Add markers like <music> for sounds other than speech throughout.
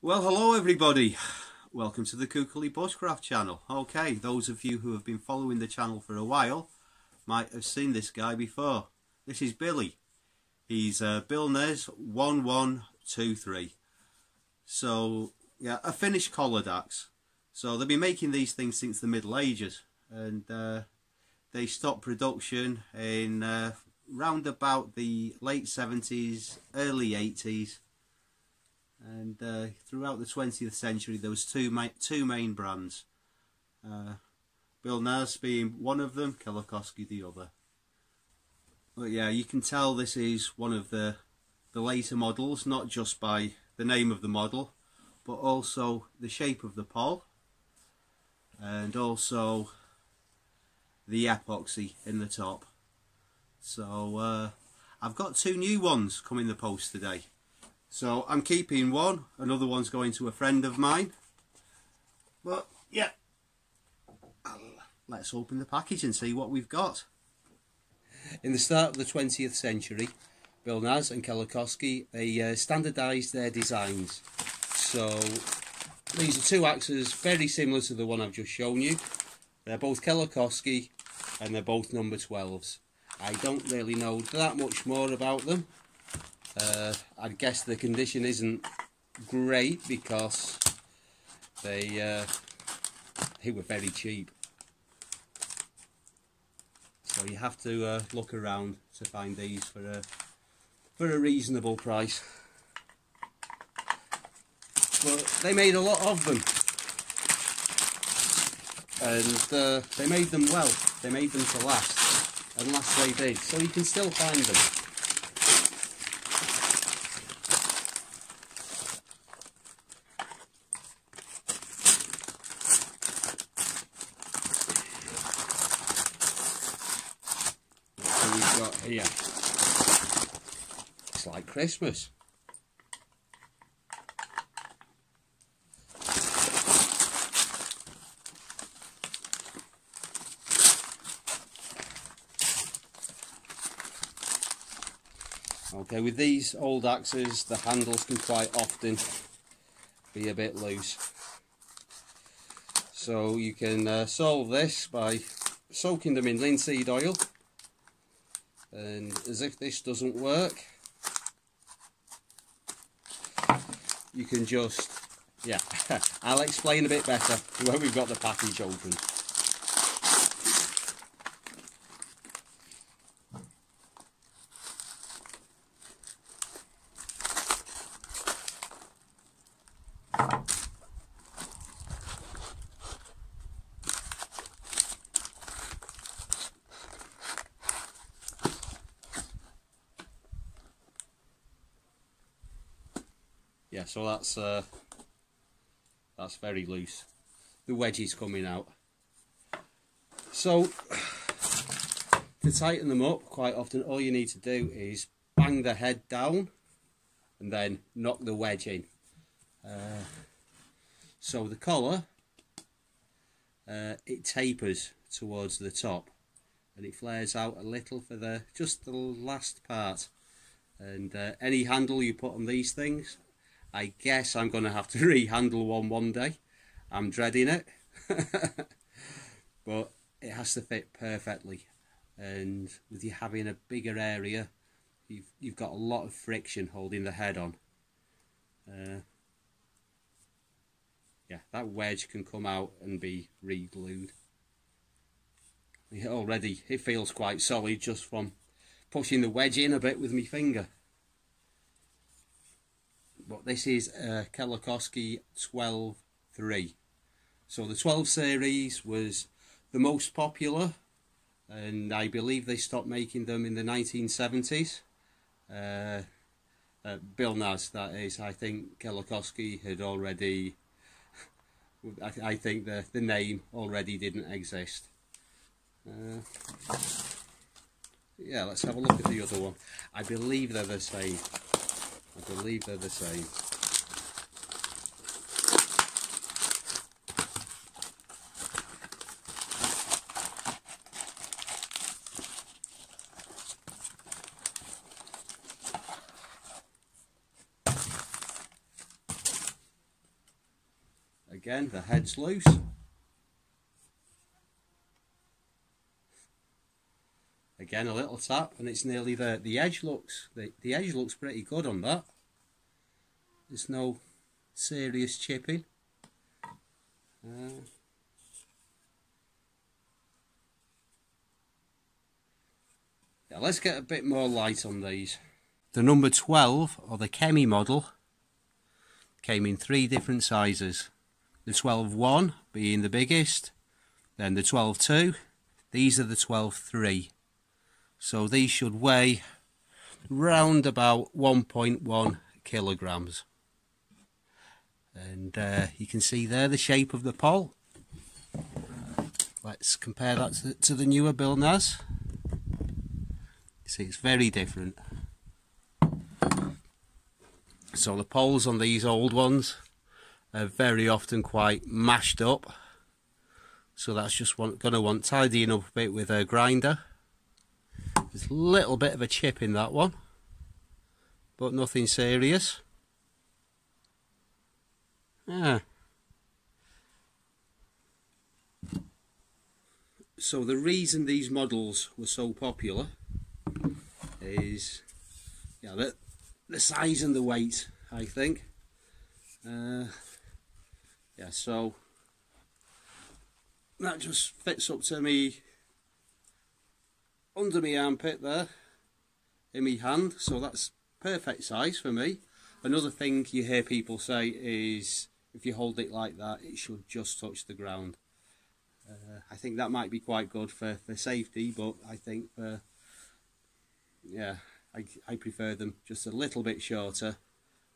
Well, hello everybody. Welcome to the Kuukkeli Bushcraft channel. Okay, those of you who have been following the channel for a while might have seen this guy before. This is Billy. He's uh, Billnäs 1123. So, yeah, a Finnish collared axe. So they've been making these things since the Middle Ages. And uh, they stopped production in uh, round about the late 70s, early 80s and uh, throughout the 20th century there was two ma two main brands. Uh, Billnäs being one of them Kellokoski the other. But yeah you can tell this is one of the the later models not just by the name of the model but also the shape of the pole and also the epoxy in the top. So uh, I've got two new ones coming the post today so I'm keeping one, another one's going to a friend of mine. But yeah, let's open the package and see what we've got. In the start of the 20th century, Billnäs and Kellokoski, they uh, standardised their designs. So these are two axes very similar to the one I've just shown you. They're both Kellokoski and they're both number 12s. I don't really know that much more about them uh, I guess the condition isn't great because they uh, they were very cheap. So you have to uh, look around to find these for a for a reasonable price. But they made a lot of them, and uh, they made them well. They made them to last, and last they did. So you can still find them. got here. It's like Christmas. Okay, with these old axes, the handles can quite often be a bit loose. So you can uh, solve this by soaking them in linseed oil and as if this doesn't work you can just yeah <laughs> I'll explain a bit better when we've got the package open yeah so that's uh, that's very loose. The wedge is coming out. So to tighten them up quite often all you need to do is bang the head down and then knock the wedge in. Uh, so the collar uh, it tapers towards the top and it flares out a little for the just the last part. And uh, any handle you put on these things I guess I'm going to have to <laughs> rehandle one one day. I'm dreading it. <laughs> but it has to fit perfectly. And with you having a bigger area, you've, you've got a lot of friction holding the head on. Uh, yeah, that wedge can come out and be re-glued. Already, it feels quite solid just from pushing the wedge in a bit with my finger but this is a Kellokoski 12.3. So the 12 series was the most popular and I believe they stopped making them in the 1970s. Uh, uh, Billnäs, that is. I think Kellokoski had already, I, I, think the, the name already didn't exist. Uh, yeah, let's have a look at the other one. I believe they're the same. I believe they're the same. again the head's loose again a little tap and it's nearly there. The edge looks the, the edge looks pretty good on that. There's no serious chipping. Uh, yeah, let's get a bit more light on these. The number 12 or the Chemi model came in three different sizes. The 12-1 being the biggest then the 12-2 these are the 12-3 so these should weigh round about 1.1 kilograms. And uh, you can see there the shape of the pole. Let's compare that to, to the newer Billnäs. See, it's very different. So the poles on these old ones are very often quite mashed up. So that's just going to want tidying up a bit with a grinder. There's a little bit of a chip in that one, but nothing serious. Yeah. So the reason these models were so popular is yeah, the, the size and the weight, I think. Uh, yeah, so that just fits up to me under my armpit there in my hand so that's perfect size for me. Another thing you hear people say is if you hold it like that it should just touch the ground. Uh, I think that might be quite good for, for safety but I think for yeah I, I prefer them just a little bit shorter.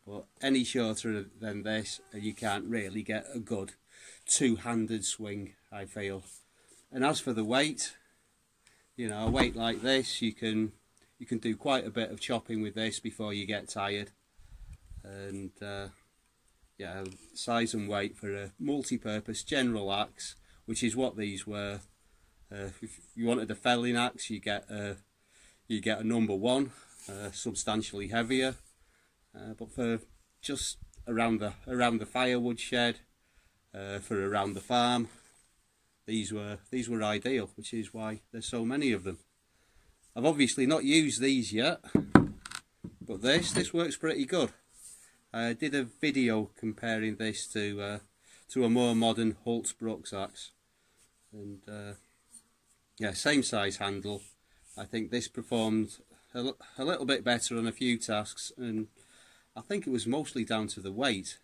But any shorter than this you can't really get a good two-handed swing I feel. And as for the weight you know a weight like this you can you can do quite a bit of chopping with this before you get tired. And uh, yeah size and weight for a multi-purpose general axe which is what these were. Uh, if you wanted a felling axe you get a you get a number one uh, substantially heavier. Uh, but for just around the around the firewood shed uh, for around the farm these were these were ideal which is why there's so many of them. I've obviously not used these yet but this this works pretty good. I did a video comparing this to uh, to a more modern Hults Bruk axe. And uh, yeah same size handle. I think this performed a little bit better on a few tasks and I think it was mostly down to the weight.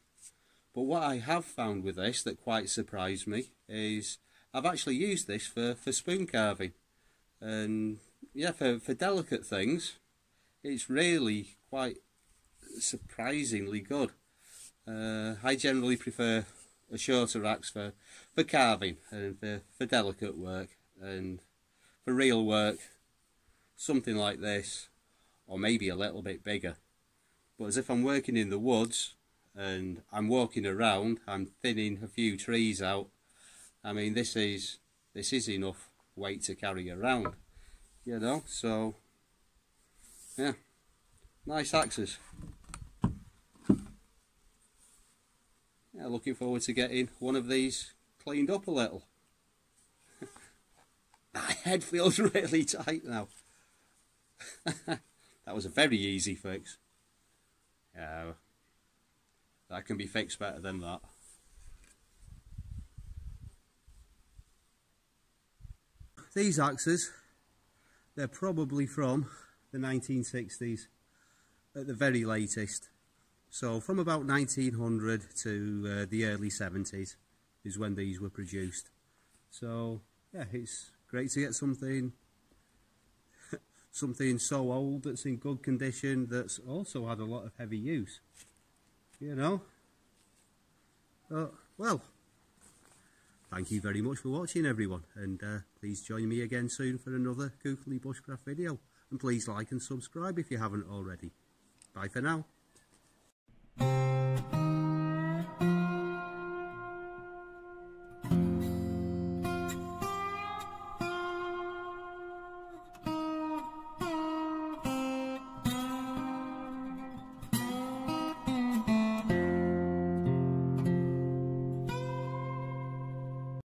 But what I have found with this that quite surprised me is I've actually used this for, for spoon carving. And yeah for, for delicate things it's really quite surprisingly good. Uh, I generally prefer a shorter axe for, for carving and for, for delicate work and for real work something like this or maybe a little bit bigger. But as if I'm working in the woods and I'm walking around I'm thinning a few trees out I mean this is this is enough weight to carry around you know so yeah. Nice axes. Yeah looking forward to getting one of these cleaned up a little. <laughs> My head feels <laughs> really tight now. <laughs> That was a very easy fix. Yeah. That can be fixed better than that These axes, they're probably from the 1960s at the very latest. So from about 1900 to uh, the early 70s is when these were produced. So yeah, it's great to get something <laughs> something so old that's in good condition that's also had a lot of heavy use. You know? Uh, well, Thank you very much for watching everyone and uh, please join me again soon for another Kuukkeli Bushcraft video and please like and subscribe if you haven't already. Bye for now.